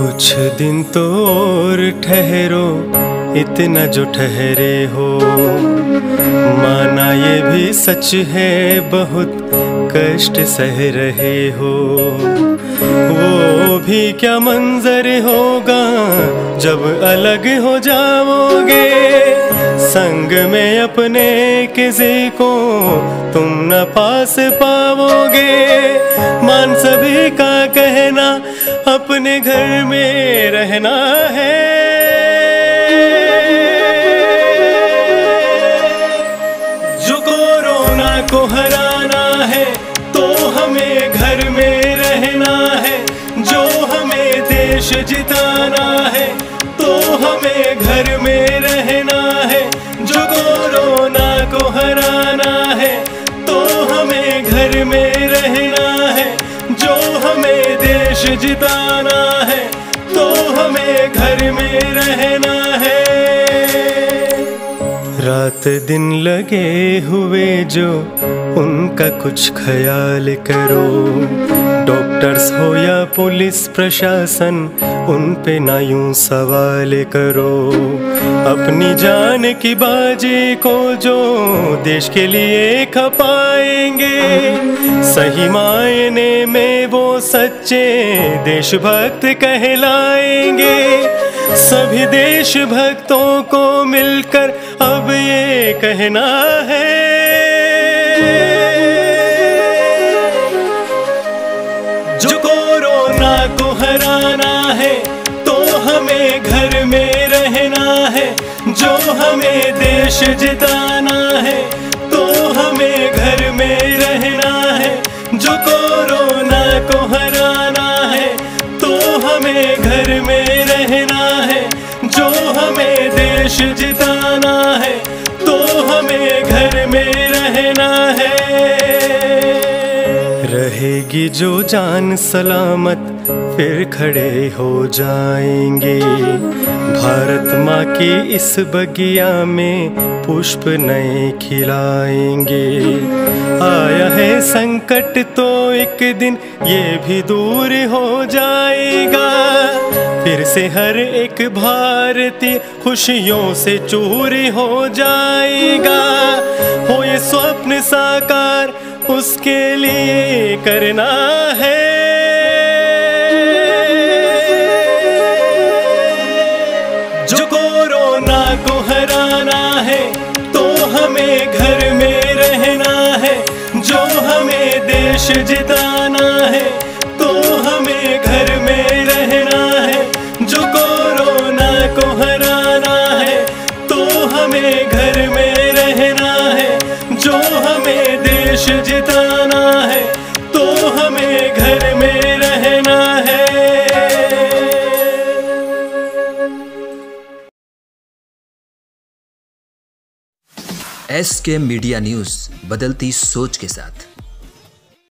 कुछ दिन तो और ठहरो, इतना जो ठहरे हो। माना ये भी सच है, बहुत कष्ट सह रहे हो। वो भी क्या मंजर होगा? जब अलग हो जाओगे, संग में अपने किसी को तुम न पास पाओगे। मान सभी का कहना, अपने घर में रहना है। जो कोरोना को हराना है तो हमें घर में देश जिताना है तो हमें घर में रहना है। जो कोरोना को हराना है तो हमें घर में रहना है। जो हमें देश जिताना है तो हमें घर में रहना है। रात दिन लगे हुए जो, उनका कुछ ख्याल करो। डॉक्टर्स हो या पुलिस प्रशासन उन पे ना यूँ सवाल करो। अपनी जान की बाजी को जो देश के लिए खपाएँगे, सही मायने में वो सच्चे देशभक्त कहलाएँगे। सभी देशभक्तों को मिलकर अब ये कहना है कोरोना को हराना है तो हमें घर में रहना है। जो हमें देश जिताना है तो हमें घर में रहना है। जो कोरोना को हराना है तो हमें घर में रहना है। जो हमें देश जिताना है तो हमें घर में रहना है रहेगी जो जान सलामत, फिर खड़े हो जाएँगे। भारत माँ की इस बगिया में पुष्प नए खिलाएँगे। आया है संकट तो एक दिन ये भी दूर हो जाएगा। फिर से हर एक भारतीय खुशियों से चूर हो जाएगा। हो ये स्वप्न साकार उसके लिए करना है। जो कोरोना को हराना है तो हमें घर में रहना है। जो हमें देश जिताना है तो हमें घर घर में रहना है। एस के मीडिया न्यूज़ बदलती सोच के साथ।